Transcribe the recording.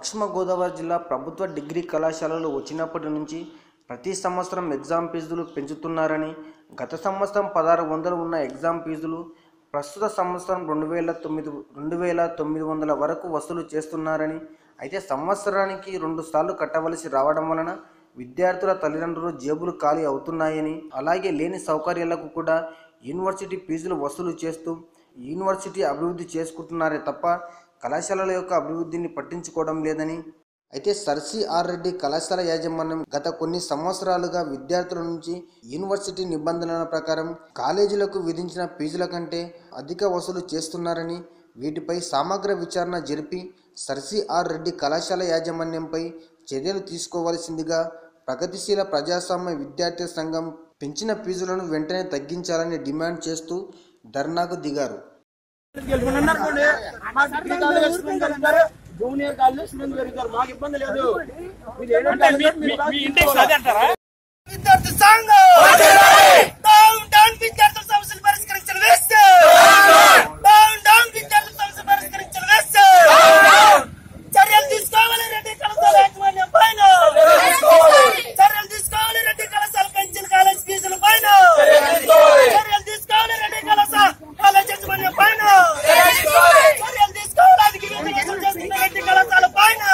పశ్చిమ గోదావరి జిల్లా ప్రభుత్వ డిగ్రీ కళాశాలలు వచ్చినప్పటి నుంచి ప్రతి సంవత్సరం ఎగ్జామ్ ఫీజులు పెంచుతున్నారని గత సంవత్సరం పదహారు వందలు ఉన్న ఎగ్జామ్ ఫీజులు ప్రస్తుత సంవత్సరం రెండు వేల తొమ్మిది రెండు వేల తొమ్మిది వందల వరకు వసూలు చేస్తున్నారని అయితే సంవత్సరానికి రెండు సార్లు కట్టవలసి రావడం వలన విద్యార్థుల తల్లిదండ్రులు జేబులు ఖాళీ అవుతున్నాయని అలాగే లేని సౌకర్యాలకు కూడా యూనివర్సిటీ ఫీజులు వసూలు చేస్తూ యూనివర్సిటీ అభివృద్ధి చేసుకుంటున్నారే తప్ప కళాశాలల యొక్క అభివృద్ధిని పట్టించుకోవడం లేదని. అయితే సర్సి ఆర్ రెడ్డి కళాశాల యాజమాన్యం గత కొన్ని సంవత్సరాలుగా విద్యార్థుల నుంచి యూనివర్సిటీ నిబంధనల ప్రకారం కాలేజీలకు విధించిన ఫీజుల కంటే అధిక వసూలు చేస్తున్నారని వీటిపై సమగ్ర విచారణ జరిపి సర్సి ఆర్ రెడ్డి కళాశాల యాజమాన్యంపై చర్యలు తీసుకోవాల్సిందిగా ప్రగతిశీల ప్రజాస్వామ్య విద్యార్థి సంఘం పెంచిన ఫీజులను వెంటనే తగ్గించాలని డిమాండ్ చేస్తూ ధర్నాకు దిగారు. జూనియర్ కాలేజ్ స్టూడెంట్ గారు మాకు ఇబ్బంది లేదు.